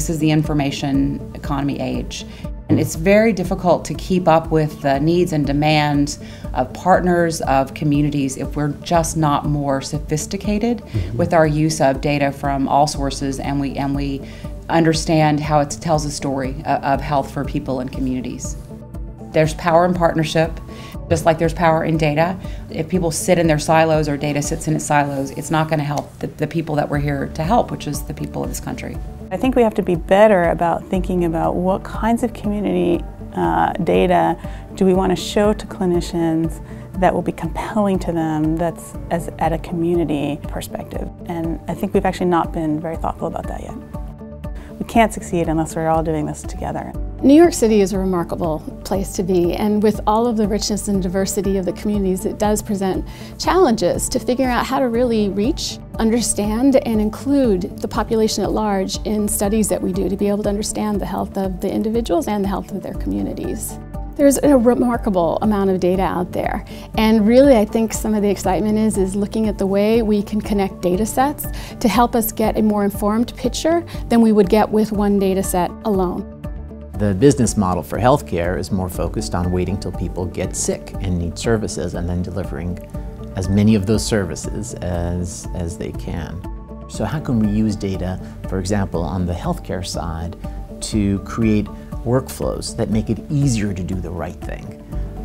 This is the information economy age. And it's very difficult to keep up with the needs and demands of partners, of communities, if we're just not more sophisticated mm-hmm. with our use of data from all sources and we, and we understand how it tells a story of health for people and communities. There's power in partnership, just like there's power in data. If people sit in their silos or data sits in its silos, it's not going to help the, the people that we're here to help, which is the people of this country. I think we have to be better about thinking about what kinds of community uh, data do we want to show to clinicians that will be compelling to them that's as at a community perspective. And I think we've actually not been very thoughtful about that yet. We can't succeed unless we're all doing this together. New York City is a remarkable place to be, and with all of the richness and diversity of the communities, it does present challenges to figure out how to really reach, understand, and include the population at large in studies that we do to be able to understand the health of the individuals and the health of their communities. There's a remarkable amount of data out there. And really, I think some of the excitement is, is looking at the way we can connect data sets to help us get a more informed picture than we would get with one data set alone. The business model for healthcare is more focused on waiting till people get sick and need services and then delivering as many of those services as, as they can. So how can we use data, for example, on the healthcare side to create workflows that make it easier to do the right thing.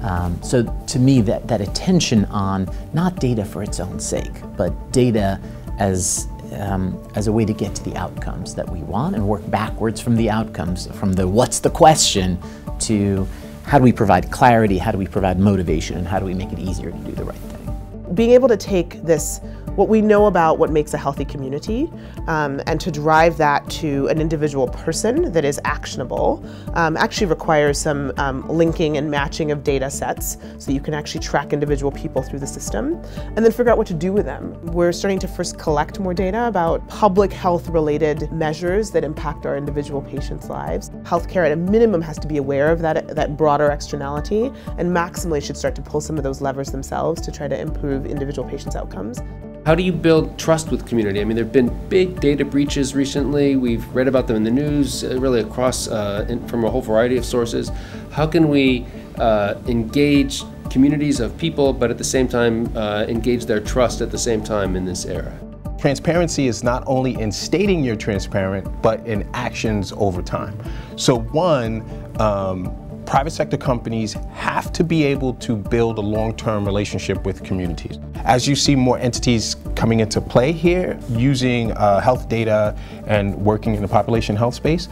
Um, so to me, that, that attention on not data for its own sake, but data as, um, as a way to get to the outcomes that we want and work backwards from the outcomes, from the what's the question to how do we provide clarity, how do we provide motivation, and how do we make it easier to do the right thing. Being able to take this what we know about what makes a healthy community um, and to drive that to an individual person that is actionable um, actually requires some um, linking and matching of data sets so you can actually track individual people through the system and then figure out what to do with them. We're starting to first collect more data about public health related measures that impact our individual patients' lives. Healthcare at a minimum has to be aware of that, that broader externality and maximally should start to pull some of those levers themselves to try to improve individual patients' outcomes. How do you build trust with community? I mean, there have been big data breaches recently. We've read about them in the news, uh, really across uh, in, from a whole variety of sources. How can we uh, engage communities of people, but at the same time uh, engage their trust at the same time in this era? Transparency is not only in stating you're transparent, but in actions over time. So one, um, private sector companies have to be able to build a long-term relationship with communities. As you see more entities coming into play here, using uh, health data and working in the population health space,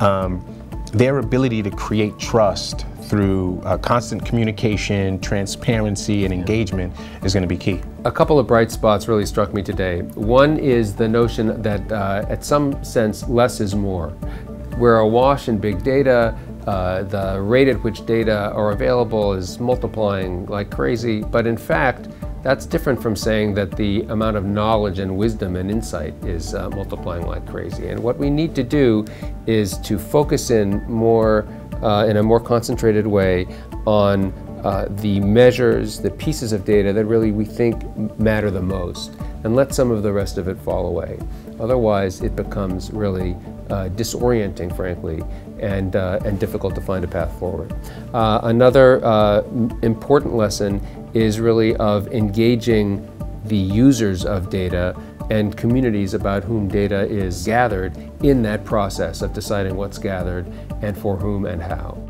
um, their ability to create trust through uh, constant communication, transparency, and engagement is going to be key. A couple of bright spots really struck me today. One is the notion that, uh, at some sense, less is more. We're awash in big data, uh, the rate at which data are available is multiplying like crazy, but in fact, that's different from saying that the amount of knowledge and wisdom and insight is uh, multiplying like crazy. And what we need to do is to focus in more, uh, in a more concentrated way on uh, the measures, the pieces of data that really we think matter the most, and let some of the rest of it fall away. Otherwise, it becomes really uh, disorienting, frankly, and, uh, and difficult to find a path forward. Uh, another uh, important lesson is really of engaging the users of data and communities about whom data is gathered in that process of deciding what's gathered and for whom and how.